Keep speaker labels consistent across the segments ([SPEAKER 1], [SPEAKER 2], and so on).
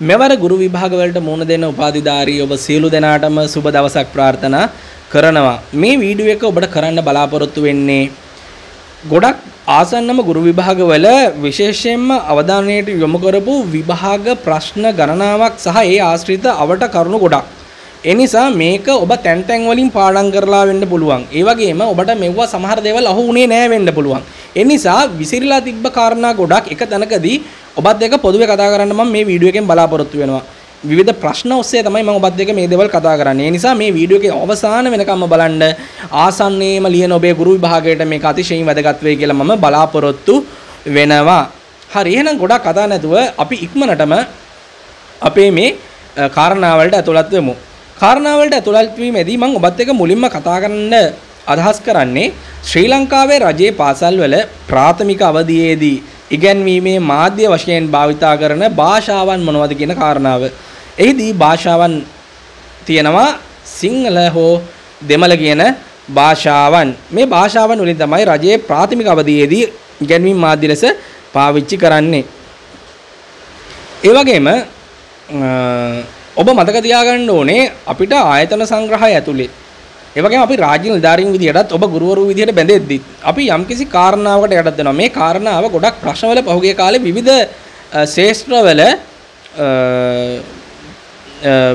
[SPEAKER 1] මෙවර ගුරු විභාගවලට මුහුණ දෙන්න උපාධිධාරී ඔබ සියලු දෙනාටම සුබ දවසක් ප්‍රාර්ථනා කරනවා. මේ වීඩියෝ එක ඔබට කරන්න බලාපොරොත්තු වෙන්නේ ගොඩක් ආසන්නම ගුරු විභාගවල විශේෂයෙන්ම අවධානයට යොමු කරපු විභාග ප්‍රශ්න ගණනාවක් සහ ඒ ආශ්‍රිත අවට කරුණු ගොඩක්. ඒ නිසා මේක ඔබ තැන් තැන් වලින් පාඩම් කරලා වෙන්න පුළුවන්. ඒ වගේම ඔබට මෙවුවා සමහර දේවල් අහු උනේ නෑ වෙන්න පුළුවන්. ඒ නිසා විසිරීලා තිබ්බ කාරණා ගොඩක් එක තැනකදී ඔබත් එක්ක පොදුවේ කතා කරන්න මම මේ වීඩියෝ එකෙන් බලාපොරොත්තු වෙනවා. විවිධ ප්‍රශ්න ඔස්සේ තමයි මම ඔබත් එක්ක මේ දේවල් කතා කරන්නේ. ඒ නිසා මේ වීඩියෝ එකේ අවසාන වෙනකම්ම බලන්න ආසන්නයේම ලියන ඔබේ ගුරු විභාගයට මේක අතිශයින් වැදගත් වෙයි කියලා මම බලාපොරොත්තු වෙනවා. හරි එහෙනම් ගොඩක් කතා නැතුව අපි ඉක්මනටම අපේ මේ කාරණාවලට ඇතුළත් වෙමු. කාරණාවලට ඇතුළත් වීමේදී මම ඔබත් එක්ක මුලින්ම කතා කරන්න අදහස් කරන්නේ ශ්‍රී ලංකාවේ රජයේ පාසල්වල ප්‍රාථමික අවධියේදී ඉගැන්වීමේ මාධ්‍ය වශයෙන් භාවිතා කරන භාෂාවන් මොනවද කියන කාරණාව. එහිදී භාෂාවන් තියෙනවා සිංහල හෝ දෙමළ කියන භාෂාවන්. මේ භාෂාවන් වලින් තමයි රජයේ ප්‍රාථමික අවධියේදී ඉගැන්වීම් මාධ්‍ය ලෙස පාවිච්චි කරන්නේ. ඒ වගේම ඔබ මතක තියාගන්න ඕනේ අපිට ආයතන සංග්‍රහය ඇතුලේ ඒ වගේම අපි රාජ්‍ය නිලධාරීන් විදිහටත් ඔබ ගුරුවරු විදිහට බැඳෙද්දි අපි යම්කිසි කාරණාවකට යටත් වෙනවා. මේ කාරණාව ගොඩක් ප්‍රශ්නවල පහුගිය කාලේ විවිධ ශේෂ්ත්‍රවල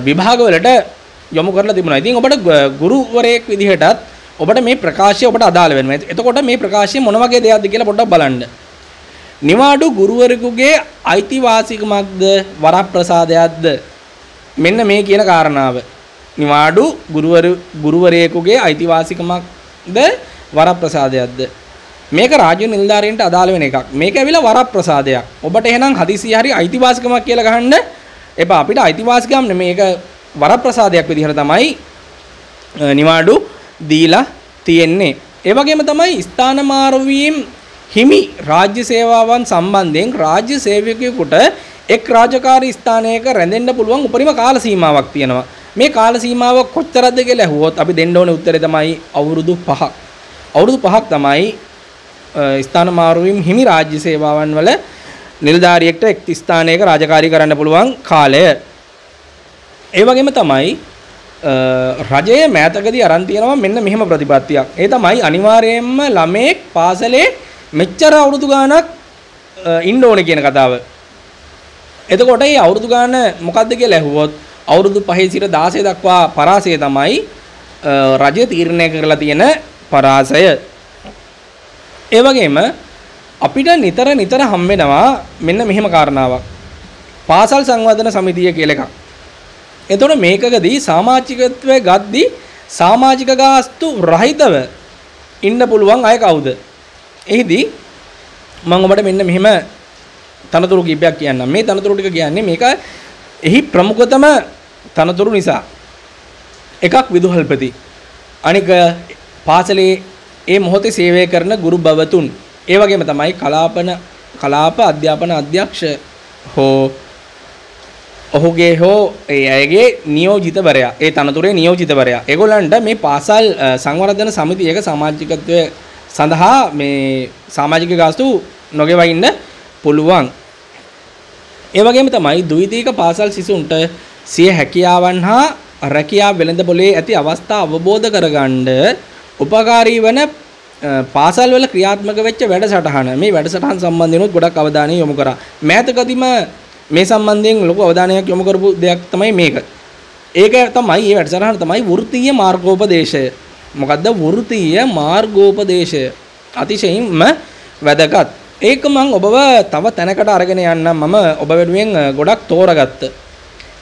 [SPEAKER 1] විභාගවලට යොමු කරලා තිබුණා. ඉතින් ඔබට ගුරුවරයෙක් විදිහටත් ඔබට මේ ප්‍රකාශය ඔබට අදාළ වෙනවා. එතකොට මේ ප්‍රකාශය මොන වගේ දෙයක්ද කියලා පොඩ්ඩක් බලන්න. නිවාඩු ගුරුවරයෙකුගේ අයිතිවාසිකමක්ද වරප්‍රසාදයක්ද මෙන්න මේ කියන කාරණාව. නිවාඩු ගුරුවරු ගුරුවරයෙකුගේ අයිතිවාසිකමක්ද? වරප්‍රසාදයක්ද? මේක රාජ්‍ය නිලධාරීන්ට අදාළ වෙන එකක්. මේක ඇවිල්ලා වරප්‍රසාදයක්. ඔබට එහෙනම් හදිසිය හරි අයිතිවාසිකමක් කියලා ගහන්න එපා. අපිට අයිතිවාසිකම් නෙමෙයි. මේක වරප්‍රසාදයක් විදිහට තමයි නිවාඩු දීලා තියෙන්නේ. ඒ වගේම තමයි ස්ථාන මාරුවීම් හිමි රාජ්‍ය සේවාවන් සම්බන්ධයෙන් රාජ්‍ය සේවකයෙකුට එක් රාජකාරී ස්ථානයක රැඳෙන්න පුළුවන් උපරිම කාල සීමාවක් තියෙනවා. මේ කාල සීමාව කොච්චරද කියලා ඇහුවොත් අපි දෙන්න ඕනේ උත්තරේ තමයි අවුරුදු 5ක්. අවුරුදු 5ක් තමයි ස්ථාන මාරුවීම් හිමි රාජ්‍ය සේවාවන් වල නිලධාරියෙක්ට එක් ස්ථානයක රාජකාරී කරන්න පුළුවන් කාලය. ඒ වගේම තමයි රජයේ මෑතකදී අරන් තියෙනවා මෙන්න මෙහෙම ප්‍රතිපත්තියක්. ඒ තමයි අනිවාර්යයෙන්ම ළමෙක් පාසලේ මෙච්චර අවුරුදු ගාණක් ඉන්න ඕනේ කියන කතාව. එතකොට මේ අවුරුදු ගාණ මොකද්ද කියලා ඇහුවොත් අවුරුදු 5 සිට 16 දක්වා පරාසය තමයි රජය තීරණය කරලා තියෙන පරාසය. ඒ වගේම අපිට නිතර නිතර හම් වෙනවා මෙන්න මෙහෙම කාරණාවක්. පාසල් සංවර්ධන සමිතිය කියලා එකක්. එතකොට මේකකදී සමාජිකත්වයේ ගද්දී සමාජික ගාස්තු රහිතව ඉන්න පුළුවන් අය කවුද? එහිදී මම ඔබට මෙන්න මෙහෙම තනතුරු කිහිපයක් කියන්නම්. මේ තනතුරු ටික කියන්නේ මේක එහි ප්‍රමුඛතම තනතුරු නිසා. එකක් විදුහල්පති. අනික පාසලේ ඒ මොහොතේ සේවය කරන ගුරු බවතුන්. ඒ වගේම තමයි කලාපන කලාප අධ්‍යාපන අධ්‍යක්ෂ හෝ ඔහුගේ හෝ ඒ අයගේ නියෝජිතවරයා. ඒ තනතුරේ නියෝජිතවරයා. ඒගොල්ලන්ට මේ පාසල් සංවර්ධන සමිතියක සමාජිකත්වය සඳහා මේ සමාජික ගාස්තු නොගෙවයින්න පුළුවන්. ඒ වගේම තමයි ද්විතීක පාසල් සිසුන්ට සිය හැකියාවන් හා රැකියා වෙළඳපොලේ ඇති අවස්ථා අවබෝධ කරගන්න උපකාරී වන පාසල් වල ක්‍රියාත්මක වෙච්ච වැඩසටහන මේ වැඩසටහන් සම්බන්ධයෙන් ගොඩක් අවධානය යොමු කරා. මෑතකදීම මේ සම්බන්ධයෙන් ලොකු අවධානයක් යොමු කරපු දෙයක් තමයි මේක. ඒක තමයි මේ වැඩසටහන තමයි වෘත්තීය මාර්ගෝපදේශය. මොකද්ද වෘත්තීය මාර්ගෝපදේශය? අතිශයින්ම වැදගත්. ඒක මම ඔබව තව තැනකට අරගෙන යන්නම් මම ඔබ වෙනුවෙන් ගොඩක් තෝරගත්ත.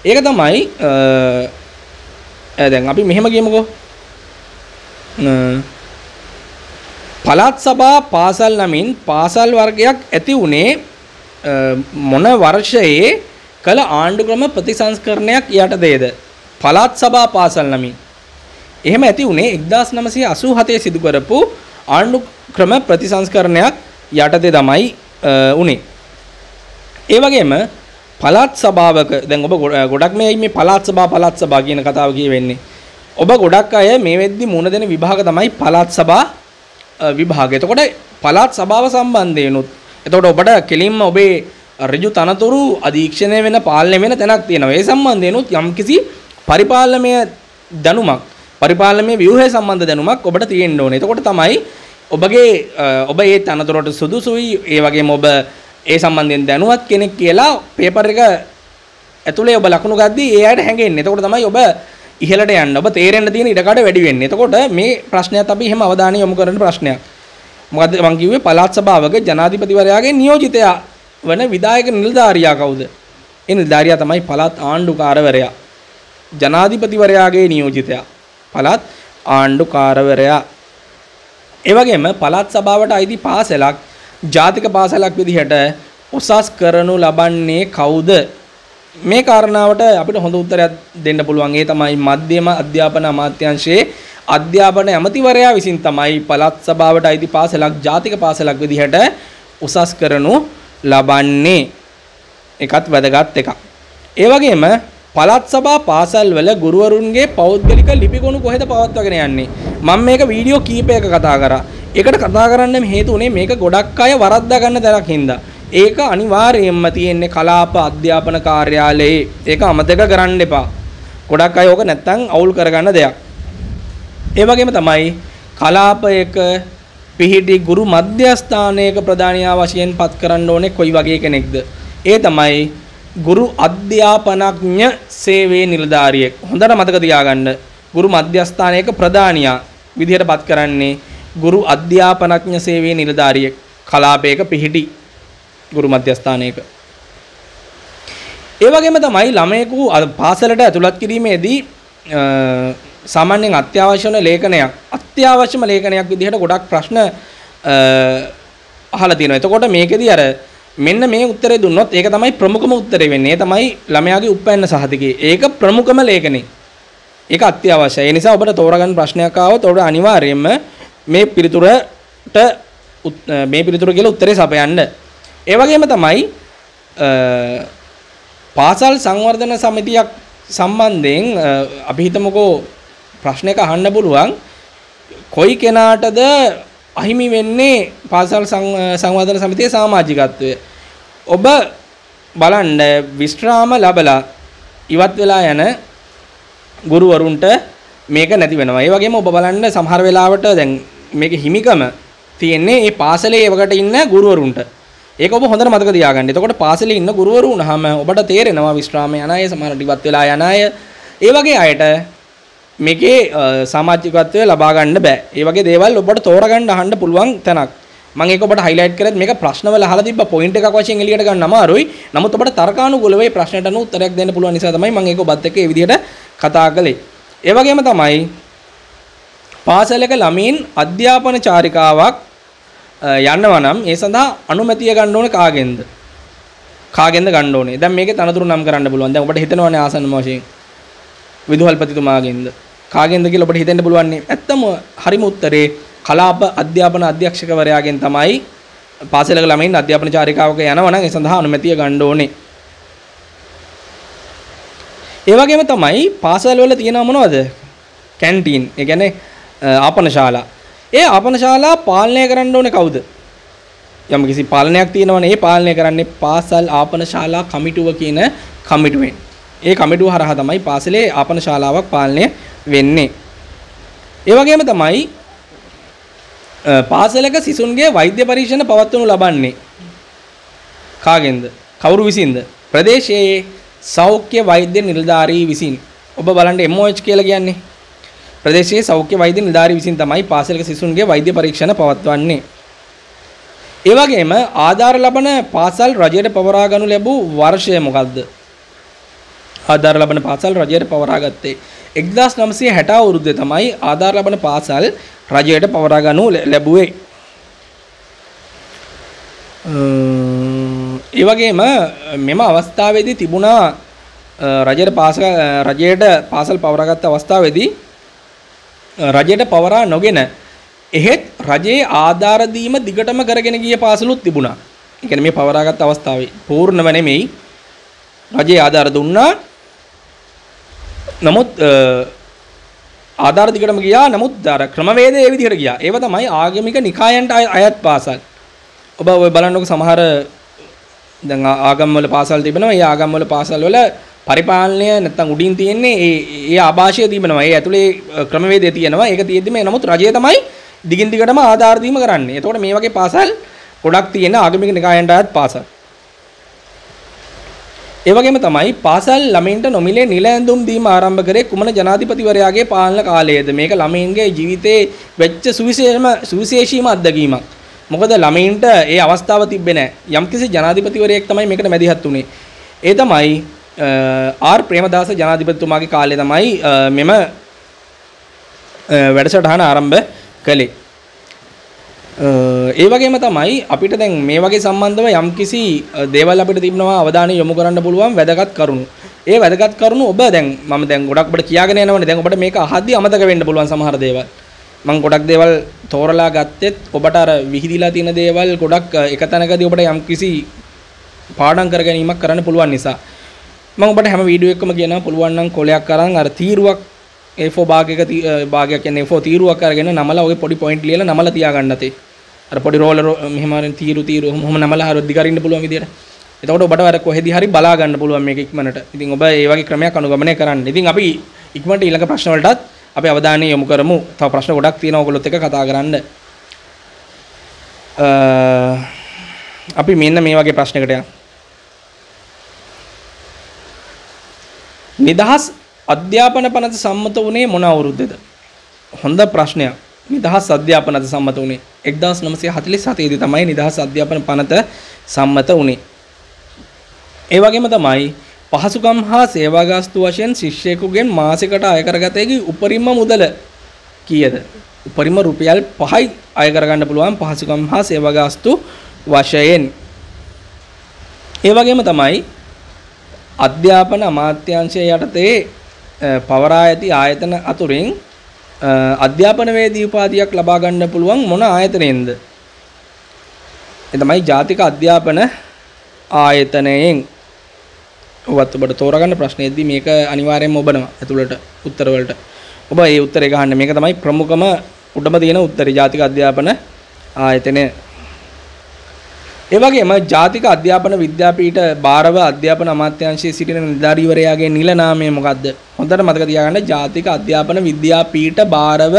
[SPEAKER 1] ඒක තමයි දැන් අපි මෙහෙම කියමුකෝ. පළාත් සභා පාසල් නමින් පාසල් වර්ගයක් ඇති වුණේ මොන වර්ෂයේ කළ ආණ්ඩුක්‍රම ප්‍රතිසංස්කරණයක් යටතේද? පළාත් සභා පාසල් නමින්. එහෙම ඇති වුණේ 1987 සිදු කරපු ආණ්ඩුක්‍රම ප්‍රතිසංස්කරණයක් යටතේ තමයි උනේ. ඒ වගේම පළාත් සභාවක දැන් ඔබ ගොඩක් මේ මේ පළාත් සභා පළාත් සභා කියන කතාව කියවෙන්නේ. ඔබ ගොඩක් අය මේ වෙද්දි මුණ දෙන විභාග තමයි පළාත් සභා විභාග. එතකොට පළාත් සභාව සම්බන්ධයෙන්ුත් එතකොට ඔබට කෙලින්ම ඔබේ ඍජු තනතුරු අධීක්ෂණය වෙන පාලනය වෙන තැනක් තියෙනවා. ඒ සම්බන්ධයෙන්ුත් යම්කිසි පරිපාලනමය දැනුමක් පරිපාලනමය ව්‍යුහය සම්බන්ධ දැනුමක් ඔබට තියෙන්න ඕනේ. එතකොට තමයි ඔබගේ ඔබ ඒ තනතුරට සුදුසුයි ඒ වගේම ඔබ ඒ සම්බන්ධයෙන් දැනුවත් කෙනෙක් කියලා පේපර් එක ඇතුලේ ඔබ ලකුණු ගද්දී ඒ අයට හැඟෙන්නේ. එතකොට තමයි ඔබ ඉහළට යන්න. ඔබ තේරෙන්න තියෙන ඉඩකඩ වැඩි වෙන්නේ. එතකොට මේ ප්‍රශ්නයත් අපි එහෙම අවධානය යොමු කරන ප්‍රශ්නයක්. මොකද මං කිව්වේ පළාත් සභාවක ජනාධිපතිවරයාගේ නියෝජිතයා වන විධායක නිලධාරියා කවුද? ඒ නිලධාරියා තමයි පළාත් ආණ්ඩුකාරවරයා. ජනාධිපතිවරයාගේ නියෝජිතයා. පළාත් ආණ්ඩුකාරවරයා. ඒ වගේම පළාත් සභාවට අයිති පාසලක් ජාතික පාසලක් විදිහට උසස් කරනු ලබන්නේ කවුද? මේ කාරණාවට අපිට හොඳ උත්තරයක් දෙන්න පුළුවන්. ඒ තමයි මධ්‍යම අධ්‍යාපන අමාත්‍යාංශයේ අධ්‍යාපන ඇමතිවරයා විසින් තමයි පළාත් සභාවට අයිති පාසලක් ජාතික පාසලක් විදිහට උසස් කරනු ලබන්නේ. එකත් වැදගත් එකක්. ඒ වගේම පළාත් සභා පාසල් වල ගුරුවරුන්ගේ පෞද්ගලික ලිපිගොනු කොහෙද පවත්වාගෙන යන්නේ? මම මේක වීඩියෝ කීපයක කතා කරා. ඒකට කතා කරන්න හේතු උනේ මේක ගොඩක් අය වරද්දා ගන්න තරක් හින්දා. ඒක අනිවාර්යයෙන්ම තියෙන්නේ කලාප අධ්‍යාපන කාර්යාලයේ. ඒක අමතක කරන්න එපා. ගොඩක් අය ඕක නැත්තම් අවුල් කරගන්න දෙයක්. ඒ වගේම තමයි කලාපයක පිහිටි ගුරු මධ්‍යස්ථානයක ප්‍රධානියා වශයෙන් පත් කරන්න ඕනේ කොයි වගේ කෙනෙක්ද? ඒ තමයි ගුරු අධ්‍යාපනඥ සේවයේ නිලධාරියෙක්. හොඳට මතක තියාගන්න. ගුරු මධ්‍යස්ථානයක ප්‍රධානියා විදිහට පත් කරන්නේ ගුරු අධ්‍යාපනඥ සේවයේ නිලධාරියෙක්. කලාපයක පිහිටි ගුරු මධ්‍යස්ථානයක. ඒ වගේම තමයි ළමයෙකු පාසලට ඇතුළත් කිරීමේදී සාමාන්‍යයෙන් අත්‍යවශ්‍ය වන ලේඛනයක් අත්‍යවශ්‍යම ලේඛනයක් විදිහට ගොඩක් ප්‍රශ්න අහලා තියෙනවා. එතකොට මේකෙදී අර මෙන්න මේ උත්තරේ දුන්නොත් ඒක තමයි ප්‍රමුඛම උත්තරේ වෙන්නේ. ඒ තමයි ළමයාගේ උප්පැන්න සහතිකේ. ඒක ප්‍රමුඛම ලේඛනේ. ඒක අත්‍යවශ්‍යයි. ඒ නිසා ඔබට තෝරගන්න ප්‍රශ්නයක් ආවොත් ඔබට අනිවාර්යයෙන්ම මේ පිළිතුරට මේ පිළිතුර කියලා උත්තරේ සපයන්න. ඒ වගේම තමයි පාසල් සංවර්ධන සමිතියක් සම්බන්ධයෙන් අපි හිතමුකෝ ප්‍රශ්නයක අහන්න පුළුවන් කොයි කෙනාටද අහිමි වෙන්නේ පාසල් සංවර්ධන සමිතියේ සමාජිකත්වය. ඔබ බලන්න විශ්‍රාම ලබලා ඉවත් වෙලා යන ගුරුවරුන්ට මේක නැති වෙනවා. ඒ වගේම ඔබ බලන්න සමහර වෙලාවට දැන් මේක හිමිකම තියෙන්නේ මේ පාසලේ එවකට ඉන්න ගුරුවරුන්ට. ඒක ඔබ හොඳට මතක තියාගන්න. එතකොට පාසලේ ඉන්න ගුරුවරු වුණාම ඔබට තේරෙනවා විශ්‍රාම යන අය සමහරට ඉවත් වෙලා යන අය ඒ වගේ අයට මේකේ සමාජිකත්වය ලබා ගන්න බෑ. ඒ වගේ දේවල් ඔබට තෝරගන්න අහන්න පුළුවන් තැනක්. මම ඒක ඔබට highlight කරත් මේක ප්‍රශ්නවල අහලා තිබ්බ point එකක් වශයෙන් එළියට ගන්න අමාරුයි. නමුත් ඔබට තර්කානුකූලව මේ ප්‍රශ්නට අනුව උත්තරයක් දෙන්න පුළුවන් නිසා තමයි මම ඒක ඔබත් එක්ක මේ විදිහට කතා කළේ. ඒ වගේම තමයි පාසලක ළමයින් අධ්‍යාපන චාරිකාවක් යන්නවා නම් ඒ සඳහා අනුමැතිය ගන්න ඕනේ කාගෙන්ද? කාගෙන්ද ගන්න ඕනේ? දැන් මේකේ තනතුරු නම් කරන්න පුළුවන්. දැන් ඔබට හිතෙනවනේ ආසන්න වශයෙන් විදුහල්පතිතුමාගෙන්ද? කාගෙන්ද කියලා ඔබට හිතෙන්න පුළුවන් නේ. ඇත්තම හරිම උත්තරේ කලාප අධ්‍යාපන අධ්‍යක්ෂකවරයාගෙන් තමයි පාසලක ළමයින් අධ්‍යාපන චාරිකාවක යනවා නම් ඒ සඳහා අනුමැතිය ගන්න ඕනේ. ඒ වගේම තමයි පාසල් වල තියෙනව මොනවද? කැන්ටීන්. ඒ කියන්නේ ආපන ශාලා. ඒ ආපන ශාලා පාලනය කරන්න ඕනේ කවුද? යම් කිසි පාලනයක් තියෙනවනේ ඒ පාලනය කරන්නේ පාසල් ආපන ශාලා කමිටුව කියන කමිටුවෙන්. ඒ කමිටුව හරහා තමයි පාසලේ ආපන ශාලාවක් පාලනය වෙන්නේ. ඒ වගේම තමයි පාසලක සිසුන්ගේ වෛද්‍ය පරීක්ෂණ පවත්වනු ලබන්නේ කාගෙන්ද? කවුරු විසින්ද? ප්‍රදේශයේ සෞඛ්‍ය වෛද්‍ය නිලධාරී විසින්. ඔබ බලන්න MOH කියලා කියන්නේ. ප්‍රදේශයේ සෞඛ්‍ය වෛද්‍ය නිලධාරී විසින් තමයි පාසලක සිසුන්ගේ වෛද්‍ය පරීක්ෂණ පවත්වන්නේ. ඒ වගේම ආධාර ලබන පාසල් රජයට පවරා ගනු ලැබූ වර්ෂය මොකක්ද? ආධාර ලබන පාසල් රජයට පවරා ගත්තේ 1960 අවුරුද්දේ තමයි ආධාර ලබන පාසල් රජයට පවරා ගනු ලැබුවේ. ඒ වගේම මෙම අවස්ථාවේදී තිබුණා රජයට පාසල රජයට පාසල් පවරාගත් අවස්ථාවේදී රජයට පවරා නොගෙන එහෙත් රජයේ ආධාර දීම දිගටම කරගෙන ගිය පාසලුත් තිබුණා. ඒ කියන්නේ මේ පවරාගත් අවස්ථාවේ පූර්ණව නෙමෙයි රජයේ ආධාර දුන්නා නමුත් ආධාර දිගටම ගියා නමුත් අර ක්‍රමවේදය ඒ විදිහට ගියා. ඒව තමයි ආගමික නිකායන්ට අයත් පාසල්. ඔබ ඔය බලන්නකො සමහර දැන් ආගම් වල පාසල් තිබෙනවා. ඒ ආගම් වල පාසල් වල පරිපාලනය නැත්තම් උඩින් තියෙන්නේ ඒ ඒ ආభాෂය තිබෙනවා. ඒ ඇතුලේ ක්‍රමවේදය තියෙනවා. ඒක තියෙද්දි මේ නමුත් රජය තමයි දිගින් දිගටම ආධාර දීම කරන්නේ. එතකොට මේ වගේ පාසල් ගොඩක් තියෙන ආගමික නිකායන්ට අයත් පාසල්. ඒ වගේම තමයි පාසල් ළමයින්ට නොමිලේ නිල ඇඳුම් දීම ආරම්භ කරේ කුමන ජනාධිපතිවරයාගේ පාලන කාලයේද මේක ළමයින්ගේ ජීවිතේ වෙච්ච සුවිශේෂම සුවිශේෂීම අත්දැකීමක් මොකද ළමයින්ට ඒ අවස්ථාව තිබ්බේ නැහැ යම්කිසි ජනාධිපතිවරයෙක් තමයි මේකට මැදිහත් වුනේ ඒ තමයි ආර් ප්‍රේමදාස ජනාධිපතිතුමාගේ කාලේ තමයි මෙම වැඩසටහන ආරම්භ කළේ ඒ වගේම තමයි අපිට දැන් මේ වගේ සම්බන්ධව යම්කිසි දේවල් අපිට තිබෙනවා අවධානය යොමු කරන්න පුළුවන් වැදගත් කරුණු. ඒ වැදගත් කරුණු ඔබ දැන් මම දැන් ගොඩක් ඔබට කියාගෙන යනවනේ දැන් ඔබට මේක අහද්දි අමතක වෙන්න පුළුවන් සමහර දේවල්. මම ගොඩක් දේවල් තෝරලා ගත්තෙත් ඔබට අර විහිදිලා තියෙන දේවල් ගොඩක් එක තැනකදී ඔබට යම්කිසි පාඩම් කර ගැනීමක් කරන්න පුළුවන් නිසා මම ඔබට හැම වීඩියෝ එකකම කියනවා පුළුවන් නම් කොලයක් අරන් අර තීරුවක් A4 භාගයක භාගයක් කියන්නේ A4 තීරුවක් අරගෙන නමලා ඔගේ පොඩි පොයින්ට් ලියලා නමලා තියාගන්න තේ. අර පොඩි රෝලර් මෙහෙම අරින් තීරු තීරු ඔහොම නමලා හරියට දිගරින්න පුළුවන් විදියට. එතකොට ඔබට අර කොහෙදි හරි බලා ගන්න පුළුවන් මේක ඉක්මනට. ඉතින් ඔබ ඒ වගේ ක්‍රමයක් අනුගමනය කරන්න. ඉතින් අපි ඉක්මනට ඊළඟ ප්‍රශ්න වලටත් අපි අවධානය යොමු කරමු. තව ප්‍රශ්න ගොඩක් තියෙනවා ඔයගොල්ලොත් එක්ක කතා කරන්න. අපි මෙන්න මේ වගේ ප්‍රශ්නයකට යමු. නිදහස් අධ්‍යාපන පනත සම්මත වුණේ මොන අවුරුද්දේද? හොඳ ප්‍රශ්නයක්. නිදහස් අධ්‍යාපනද සම්මත වුණේ 1947 දී තමයි නිදහස් අධ්‍යාපන පනත සම්මත වුණේ. ඒ වගේම තමයි පහසුකම් හා සේවා ගාස්තු වශයෙන් ශිෂ්‍යයෙකුගෙන් මාසෙකට අය කරගත හැකි උපරිම මුදල කීයද? උපරිම රුපියල් 5යි අය කරගන්න පුළුවන් පහසුකම් හා සේවා ගාස්තු වශයෙන්. ඒ වගේම තමයි අධ්‍යාපන අමාත්‍යාංශය යටතේ පවරා ඇති ආයතන අතුරින් අධ්‍යාපනවේදී උපාධියක් ලබා ගන්න පුළුවන් මොන ආයතනයෙන්ද? ඒ තමයි ජාතික අධ්‍යාපන ආයතනයෙන් ඔබත් ඔබට තෝරගන්න ප්‍රශ්නේදී මේක අනිවාර්යයෙන්ම ඔබනවා ඇතුළට උත්තර වලට. ඔබ ඒ උත්තරේ ගහන්න. මේක තමයි ප්‍රමුඛම උඩම තියෙන උත්තරේ ජාතික අධ්‍යාපන ආයතනය. ඒ වගේම ජාතික අධ්‍යාපන විද්‍යාපීඨ භාරව අධ්‍යාපන අමාත්‍යාංශයේ සිටින නිලධාරීවරයාගේ නිල නාමය මොකක්ද? හොඳට මතක තියාගන්න ජාතික අධ්‍යාපන විද්‍යාපීඨ භාරව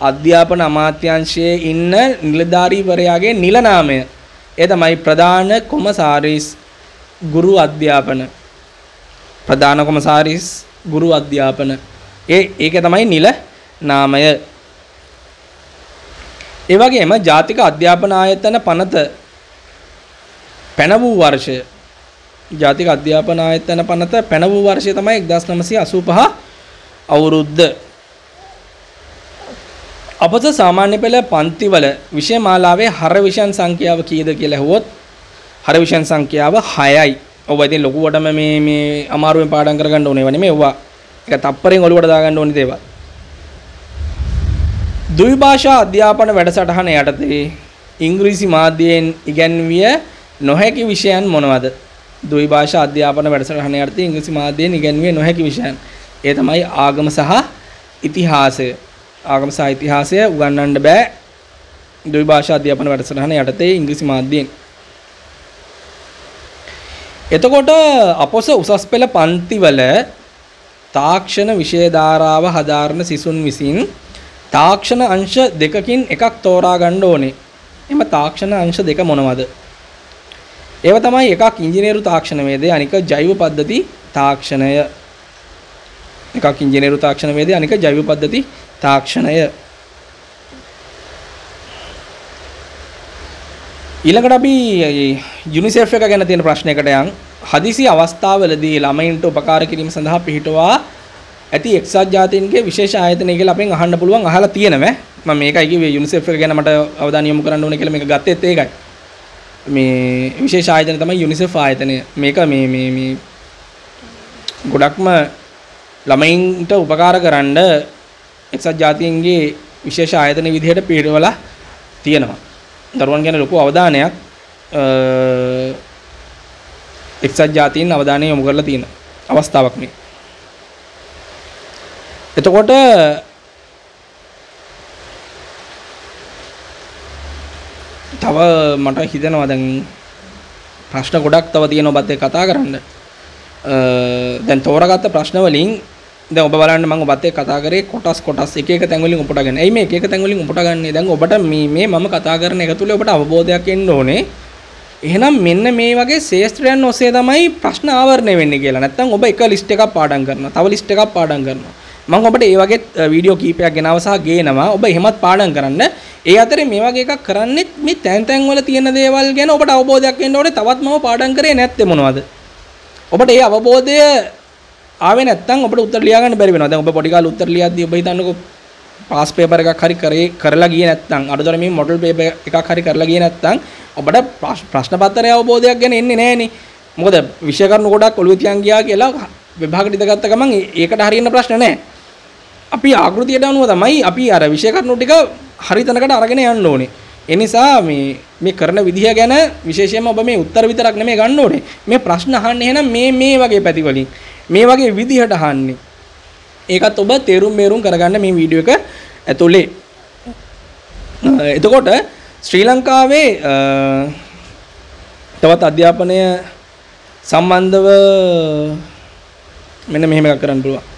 [SPEAKER 1] අධ්‍යාපන අමාත්‍යාංශයේ ඉන්න නිලධාරීවරයාගේ නිල නාමය. ඒ තමයි ප්‍රධාන කොමසාරිස් ගුරු අධ්‍යාපන. ප්‍රධාන කොමසාරිස් ගුරු අධ්‍යාපන. ඒ ඒක තමයි නිල නාමය. ඒ වගේම ජාතික අධ්‍යාපන ආයතන පනත පැන වූ වර්ෂය ජාතික අධ්‍යාපන ආයතන පනත පැන වූ වර්ෂය තමයි 1985 අවුරුද්ද. අපත සාමාන්‍ය පෙළ පන්තිවල විෂය මාලාවේ හර විෂයන් සංඛ්‍යාව කීයද කියලා ඇහුවොත් හර විෂයන් සංඛ්‍යාව 6යි. ඔබ ඉතින් ලොකුවටම මේ මේ අමාරුවෙන් පාඩම් කරගන්න ඕනේ නෙමෙයි ඔවා. ඒක තප්පරෙන් ඔලුවට දාගන්න ඕනේ දේවල්. ද්විභාෂා අධ්‍යාපන වැඩසටහන යටතේ ඉංග්‍රීසි මාධ්‍යයෙන් ඉගැන්විය නොහැකි විෂයන් මොනවද? ද්විභාෂා අධ්‍යාපන වැඩසටහන යටතේ ඉංග්‍රීසි මාධ්‍යයෙන් ඉගැන්විය නොහැකි විෂයන්. ඒ තමයි ආගම සහ ඉතිහාසය. ආගම සහ ඉතිහාසය උගන්වන්න බෑ ද්විභාෂා අධ්‍යාපන වැඩසටහන යටතේ ඉංග්‍රීසි මාධ්‍යයෙන්. එතකොට අපොස උසස් පෙළ පන්තිවල තාක්ෂණ විෂය ධාරාව හදාරන සිසුන් විසින් තාක්ෂණ අංශ දෙකකින් එකක් තෝරා ගන්න ඕනේ. එම තාක්ෂණ අංශ දෙක මොනවද? ඒව තමයි එකක් ඉංජිනේරු තාක්ෂණ වේදය අනික ජෛව පද්ධති තාක්ෂණය. එකක් ඉංජිනේරු තාක්ෂණ වේදය අනික ජෛව පද්ධති තාක්ෂණය. ඊළඟට අපි යුනිසෙෆ් එක ගැන තියෙන ප්‍රශ්නයකට යන්. හදිසි අවස්ථාවලදී ළමයින්ට උපකාර කිරීම සඳහා පිහිටුවා ඇති එක්සත් ජාතීන්ගේ විශේෂ ආයතනය කියලා අපෙන් අහන්න පුළුවන්. අහලා තියෙනවද මම මේකයි කිව්වේ යුනිසෙෆ් එක ගැන මට අවධානය යොමු කරන්න ඕනේ කියලා මේක ගත්තෙත් ඒකයි. මේ විශේෂ ආයතන තමයි යුනිසෙෆ් ආයතනය. මේක මේ මේ මේ ගොඩක්ම ළමයින්ට උපකාර කරන්න එක්සත් ජාතීන්ගේ විශේෂ ආයතන විදිහට පිළිවෙලා තියෙනවා. දරුවන් ගැන ලොකු අවධානයක් එක්සත් ජාතීන් අවධානය යොමු කරලා තියෙන අවස්ථාවක් මේ. එතකොට තව මට හිතෙනවා දැන් ප්‍රශ්න ගොඩක් තව තියෙනවා ඔබත් එක්ක කතා කරන්න. දැන් තෝරාගත්ත ප්‍රශ්න වලින් දැන් ඔබ බලන්න මම ඔබත් එක්ක කතා කරේ කොටස් කොටස් එක එක තැන් වලින් උපුටගෙන. එයි මේ එක එක තැන් වලින් උපුටගන්නේ. දැන් ඔබට මේ මේ මම කතා කරන එක තුල ඔබට අවබෝධයක් එන්න ඕනේ. එහෙනම් මෙන්න මේ වගේ ශේස්ත්‍රයන් ඔස්සේ තමයි ප්‍රශ්න ආවරණය වෙන්නේ කියලා. නැත්තම් ඔබ එක ලිස්ට් එකක් පාඩම් කරනවා. තව ලිස්ට් එකක් පාඩම් කරනවා. මම ඔබට ඒ වගේ වීඩියෝ කීපයක් ගෙනව සහ ගේනවා. ඔබ එහෙමත් පාඩම් කරන්න. ඒ අතරේ මේ වගේ එකක් කරන්නේ මේ තැන් තැන් වල තියෙන දේවල් ගැන ඔබට අවබෝධයක් එන්න ඕනේ. තවත් මම පාඩම් කරේ නැත්තේ මොනවද? ඔබට ඒ අවබෝධය ආවේ නැත්තම් ඔබට උත්තර ලියා ගන්න බැරි වෙනවා. දැන් ඔබ පොඩි කාලේ උත්තර ලියද්දී ඔබ හිතන්නකෝ පාස් පේපර් එකක් හරි කරේ කරලා ගියේ නැත්තම් අඩුතර මේ මොඩල් පේපර් එකක් හරි කරලා ගියේ නැත්තම් ඔබට ප්‍රශ්න පත්‍රය අවබෝධයක් ගැන එන්නේ නැහනේ. මොකද විෂය කරුණු ගොඩක් ඔළුවේ තියන් ගියා කියලා විභාගෙට ඉඳගත්ත ගමන් ඒකට හරියන ප්‍රශ්න නැහැ. අපි ආකෘතියට අනුව තමයි අපි අර විෂය කරුණු ටික හරි තැනකට අරගෙන යන්න ඕනේ. ඒ නිසා මේ මේ කරන විදිහ ගැන විශේෂයෙන්ම ඔබ මේ උත්තර විතරක් නෙමෙයි ගන්න ඕනේ. මේ ප්‍රශ්න අහන්නේ එහෙනම් මේ මේ වගේ පැති වලින් මේ වගේ විදිහට අහන්නේ. ඒකත් ඔබ තේරුම් මේරුම් කරගන්න මේ වීඩියෝ එක ඇතුලේ. එතකොට ශ්‍රී ලංකාවේ තවත් අධ්‍යාපනය සම්බන්ධව මෙන්න මෙහෙම එකක් කරන්න පුළුවන්.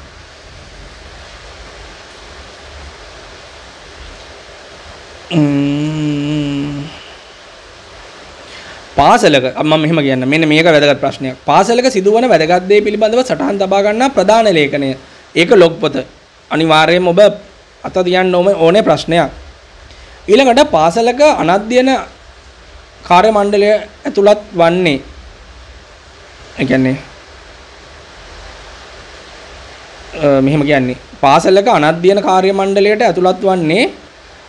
[SPEAKER 1] පාසලක මම මෙහෙම කියන්න මෙන්න මේක වැදගත් ප්‍රශ්නයක්. පාසලක සිදුවන වැදගත් දේ පිළිබඳව සටහන් තබා ගන්නා ප්‍රධාන ලේඛනය. ඒක ලොග් පොත. අනිවාර්යයෙන්ම ඔබ අත තියන්න ඕනේ ප්‍රශ්නයක්. ඊළඟට පාසලක අනධ්‍යයන කාර්ය මණ්ඩලය ඇතුළත් වන්නේ ඒ කියන්නේ මෙහෙම කියන්නේ පාසලක අනධ්‍යයන කාර්ය මණ්ඩලයට ඇතුළත් වන්නේ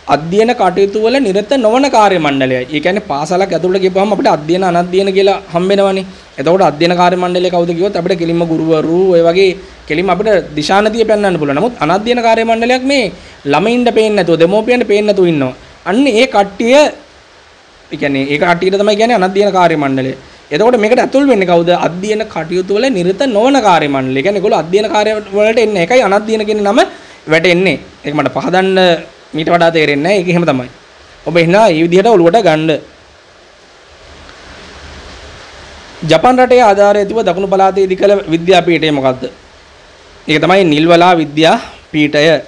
[SPEAKER 1] අධ්‍යයන කටයුතු වල නිරත නොවන කාර්ය මණ්ඩලයයි. ඒ කියන්නේ පාසලක් ඇතුළට ගිහපුවම අපිට අධ්‍යයන අනධ්‍යයන කියලා හම්බෙනවනේ. එතකොට අධ්‍යයන කාර්ය මණ්ඩලය කවුද කිව්වොත් අපිට කෙලින්ම ගුරුවරු ඔය වගේ කෙලින්ම අපිට දිශානතිය පෙන්වන්න පුළුවන්. නමුත් අනධ්‍යයන කාර්ය මණ්ඩලයක් මේ ළමයින්ට පේන්නේ නැතුව දෙමෝපියන්ට පේන්නේ නැතුව ඉන්නවා. අන්න ඒ කට්ටිය ඒ කියන්නේ ඒ කට්ටියට තමයි කියන්නේ අනධ්‍යයන කාර්ය මණ්ඩලය. එතකොට මේකට ඇතුල් වෙන්නේ කවුද? අධ්‍යයන කටයුතු වල නිරත නොවන කාර්ය මණ්ඩලය. ඒ කියන්නේ ඒගොල්ලෝ අධ්‍යයන කාර්ය වලට එන්නේ. ඒකයි අනධ්‍යයන කියන නම වැටෙන්නේ. ඒක මට පහදන්න මීට වඩා තේරෙන්නේ නැහැ. ඒක එහෙම තමයි. ඔබ එහෙනම් මේ විදිහට ඔලුවට ගන්න. ජපන් රටේ ආධාරය ඇතිව දකුණු පළාතේ ඉදිකල විද්‍යාපීඨය මොකද්ද? ඒක තමයි නිල්වලා විද්‍යා පීඨය.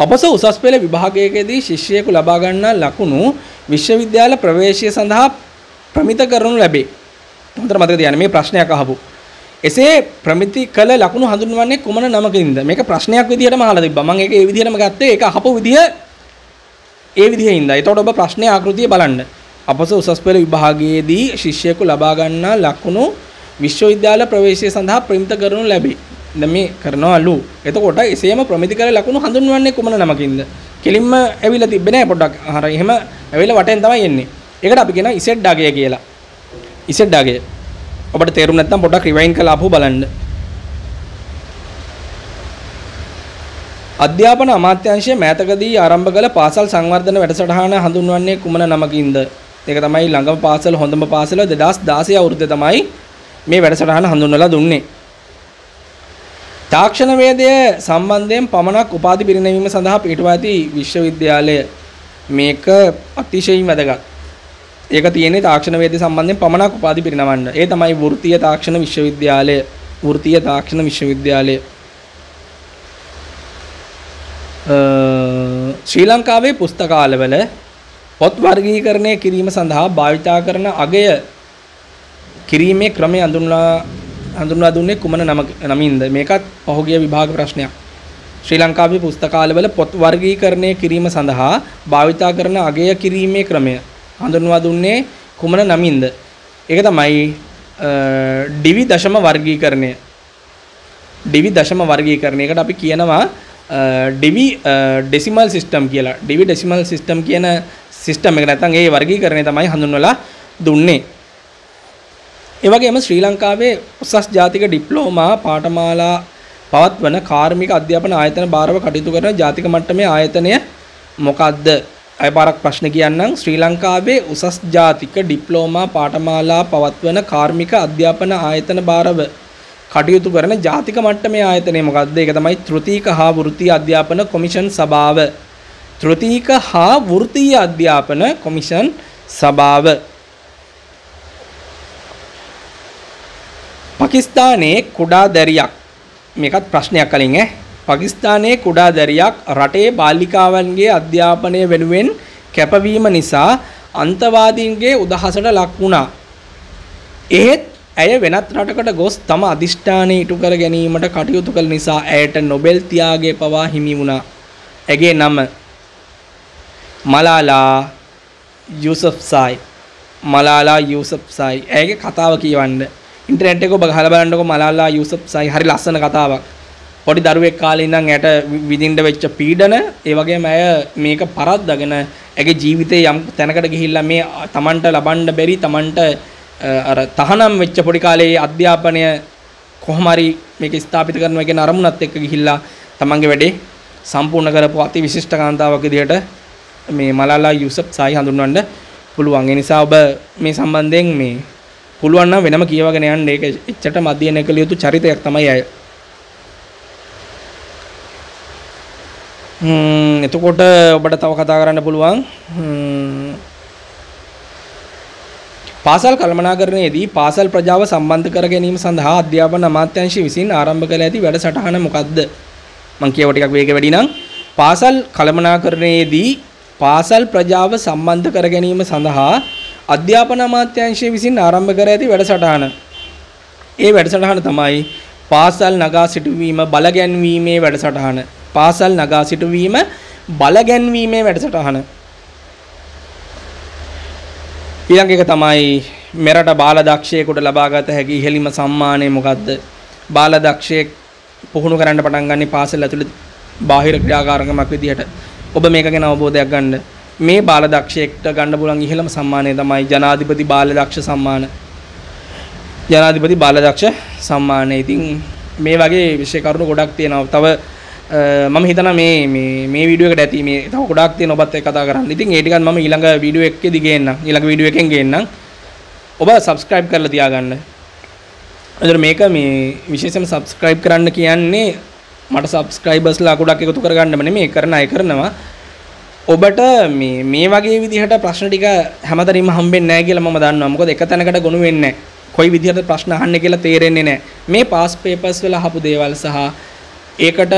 [SPEAKER 1] අපස උසස් පෙළ විභාගයකදී ශිෂ්‍යයෙකු ලබා ගන්නා ලකුණු විශ්වවිද්‍යාල ප්‍රවේශය සඳහා ප්‍රමිත කරනු ලැබේ. හොඳට මතක තියාගන්න මේ ප්‍රශ්නයක් අහපු. එසේ ප්‍රමිති කළ ලකුණු හඳුන්වන්නේ කුමන නමකින්ද? මේක ප්‍රශ්නයක් විදිහටම අහලා තිබ්බා. මම ඒක ඒ විදිහටම ගත්තේ. ඒක අහපු විදිහ ඒ විදිහේ ඉඳලා. එතකොට ඔබ ප්‍රශ්නයේ ආකෘතිය බලන්න. අපස උසස් පෙළ විභාගයේදී ශිෂ්‍යයෙකු ලබා ගන්නා ලකුණු විශ්වවිද්‍යාල ප්‍රවේශය සඳහා ප්‍රමිත කරනු ලැබේ. දැන් මේ කරනවලු. එතකොට එසේම ප්‍රමිති කළ ලකුණු හඳුන්වන්නේ කුමන නමකින්ද? කෙලින්ම ඇවිල්ලා තිබ්බේ නෑ පොඩ්ඩක්. හරි එහෙම ඇවිල්ලා වටෙන් තමයි එන්නේ. ඒකට අපි කියනවා ඉසෙඩ් අගය කියලා. ඉසෙඩ් අගය. ඔබට තේරුම් නැත්නම් පොඩ්ඩක් රිවයින් කරලා ආපහු බලන්න. අධ්‍යාපන අමාත්‍යාංශය මෑතකදී ආරම්භ කළ පාසල් සංවර්ධන වැඩසටහන හඳුන්වන්නේ කුමන නමකින්ද? ඒක තමයි ළඟම පාසල හොඳම පාසල 2016 අවුරුද්දේ තමයි මේ වැඩසටහන හඳුන්වලා දුන්නේ. තාක්ෂණ වේදය සම්බන්ධයෙන් පමණක් උපාධි පිරිනැමීම සඳහා පිටුවා ඇති විශ්වවිද්‍යාලය මේක අතිශයින් වැදගත්. ඒක තියෙන්නේ තාක්ෂණ වේදය සම්බන්ධයෙන් පමණක් උපාධි පිරිනවන්න. ඒ තමයි වෘත්තීය තාක්ෂණ විශ්වවිද්‍යාලය. වෘත්තීය තාක්ෂණ විශ්වවිද්‍යාලය. ශ්‍රී ලංකාවේ පුස්තකාලවල පොත් වර්ගීකරණය කිරීම සඳහා භාවිතා කරන අගය කිරීමේ ක්‍රමය හඳුන්වා හඳුන්වා දුන්නේ කුමන නම නමින්ද මේකත් පහුගිය විභාග ප්‍රශ්නයක් ශ්‍රී ලංකාවේ පුස්තකාලවල පොත් වර්ගීකරණය කිරීම සඳහා භාවිතා කරන අගය කිරීමේ ක්‍රමය හඳුන්වා දුන්නේ කුමන නමින්ද? ඒක තමයි ඩිවි දශම වර්ගීකරණය. ඩිවි දශම වර්ගීකරණයකට අපි කියනවා ඩිවි ඩෙසිමල් සිස්ටම් කියලා. ඩිවි ඩෙසිමල් සිස්ටම් කියන සිස්ටම් එක නැත්නම් ඒ වර්ගීකරණය තමයි හඳුන්වලා දුන්නේ. ඒ වගේම ශ්‍රී ලංකාවේ උසස් ජාතික ඩිප්ලෝමා පාඨමාලා පවත්වන කාර්මික අධ්‍යාපන ආයතන භාරව කටයුතු කරන ජාතික මට්ටමේ ආයතනය මොකක්ද? අය පාරක් ප්‍රශ්න කියන්නම් ශ්‍රී ලංකාවේ උසස් ජාතික ඩිප්ලෝමා පාඨමාලා පවත්වන කාර්මික අධ්‍යාපන ආයතන භාරව කටයුතු කරන ජාතික මට්ටමේ ආයතනය මොකක්ද? ඒක තමයි තෘතීක හා වෘත්තීය අධ්‍යාපන කොමිෂන් සභාව. තෘතීක හා වෘත්තීය අධ්‍යාපන කොමිෂන් සභාව පාකිස්තානයේ කුඩා දැරියක් මේකත් ප්‍රශ්නයක් කලින් ඈ පාකිස්තානයේ කුඩා දැරියක් රටේ බාලිකාවන්ගේ අධ්‍යාපනය වෙනුවෙන් කැපවීම නිසා අන්තවාදීන්ගේ උදහසට ලක් වුණා. එහෙත් ඇය වෙනත් රටකට ගොස් තම අධිෂ්ඨානය ඉටු කර ගැනීමට කටයුතු කළ නිසා ඇයට නොබෙල් ත්‍යාගය පවා හිමි වුණා. ඇගේ නම මලාලා යුසෆ්සායි මලාලා යුසෆ්සායි ඇගේ කතාව කියවන්න. ඉන්ටර්නෙට් එක ඔබ ගහලා බලන්නකො මලාලා යුසෆ්සායි හරි ලස්සන කතාවක්. පොඩි දරුවෙක් කාලේ ඉඳන් ඇයට විඳින්න වෙච්ච පීඩන ඒ වගේම ඇය මේක පරද්දගෙන ඇගේ ජීවිතේ යම් තැනකට ගිහිල්ලා මේ Tamanට ලබන්න බැරි Tamanට අර තහනම් වෙච්ච පොඩි කාලේ අධ්‍යාපනය කොහොම හරි මේක ස්ථාපිත කරනවා කියන අරමුණත් එක්ක ගිහිල්ලා තමන්ගේ වැඩේ සම්පූර්ණ කරපු අති විශිෂ්ට කාන්තාවක් විදිහට මේ මලාලා යුසප් සායි හඳුන්වන්න පුළුවන්. ඒ නිසා ඔබ මේ සම්බන්ධයෙන් මේ පුළුවන් නම් වෙනම කියවගෙන යන්න ඒක එච්චරට මධ්‍යයන කළ යුතු චරිතයක් තමයි අය. එතකොට ඔබට තව කතා කරන්න පුළුවන් පාසල් කළමනාකරණයේදී පාසල් ප්‍රජාව සම්බන්ධ කර ගැනීම සඳහා අධ්‍යාපන අමාත්‍යාංශය විසින් ආරම්භ කළ ඇති වැඩසටහන මොකක්ද? මම කියව ටිකක් වේග වැඩි නම් පාසල් කළමනාකරණයේදී පාසල් ප්‍රජාව සම්බන්ධ කර ගැනීම සඳහා අධ්‍යාපන අමාත්‍යාංශය විසින් ආරම්භ කර ඇති වැඩසටහන. ඒ වැඩසටහන තමයි පාසල් නගා සිටුවීම බලගැන්වීමේ වැඩසටහන. පාසල් නගා සිටුවීම බලගැන්වීමේ වැඩසටහන. ඊළඟ එක තමයි මෙරට බාලදක්ෂයෙකුට ලබාගත හැකි ඉහළිම සම්මානය මොකක්ද? බාලදක්ෂයෙක් පුහුණු කරන්න පටන් ගන්නේ පාසල් ඇතුළේ බාහිර ක්‍රියාකාරකමක් විදිහට. ඔබ මේක ගැන අවබෝධයක් ගන්න. මේ බාලදක්ෂයෙක්ට ගන්න පුළුවන් ඉහළම සම්මානය තමයි ජනාධිපති බාලදක්ෂ සම්මාන. ජනාධිපති බාලදක්ෂ සම්මානය. ඉතින් මේ වගේ විශේෂ කරුණු ගොඩක් තියෙනවා. තව මම හිතනවා මේ මේ මේ වීඩියෝ එකට ඇති මේ තව ගොඩක් තියෙන ඔබත් එක්ක කතා කරන්න. ඉතින් ඒ ටිකත් මම ඊළඟ වීඩියෝ එකකදී ගේන්නම්. ඊළඟ වීඩියෝ එකෙන් ගේන්නම්. ඔබ subscribe කරලා තියාගන්න. එතකොට මේක මේ විශේෂයෙන්ම subscribe කරන්න කියන්නේ මට සබස්ක්‍රයිබර්ස්ලා ගොඩක් එකතු කරගන්නම නෙමෙයි කරන අය කරනවා ඔබට මේ මේ වගේ විදිහට ප්‍රශ්න ටික හැමතැනම හම්බෙන්නේ නැහැ කියලා මම දන්නවා. මොකද එක තැනකට ගොනු වෙන්නේ නැහැ. කොයි විදිහට ප්‍රශ්න අහන්නේ කියලා තේරෙන්නේ නැහැ. මේ පාස් පේපර්ස් වල අහපු දේවල් සහ ඒකට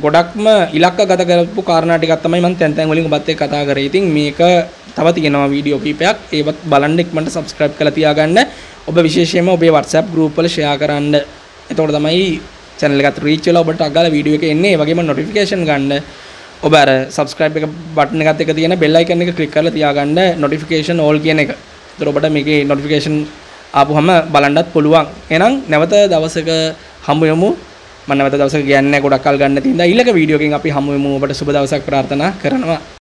[SPEAKER 1] ගොඩක්ම ඉලක්කගත කරපු කාරණා ටිකක් තමයි මම තැන් තැන් වලින් ඔබත් එක්ක කතා කරේ. ඉතින් මේක තව තියෙනවා වීඩියෝ කීපයක්. ඒවත් බලන්න ඉක්මනට subscribe කරලා තියාගන්න. ඔබ විශේෂයෙන්ම ඔබේ WhatsApp group වල share කරන්න. එතකොට තමයි channel එකත් reach වෙලා ඔබට අගාලා වීඩියෝ එක එන්නේ. ඒ වගේම notification ගන්න. ඔබ අර subscribe එක බටන් එකත් එක තියෙන bell icon එක click කරලා තියාගන්න notification all කියන එක. ඒතර ඔබට මේකේ notification ආපුවම බලන්නත් පුළුවන්. එහෙනම් නැවත දවසක හමු යමු. මම නැවත දවසක කියන්නේ ගොඩක් කල් ගන්න තියෙනවා. ඊළඟ වීඩියෝ එකකින් අපි හමු වෙමු. ඔබට සුබ දවසක් ප්‍රාර්ථනා කරනවා.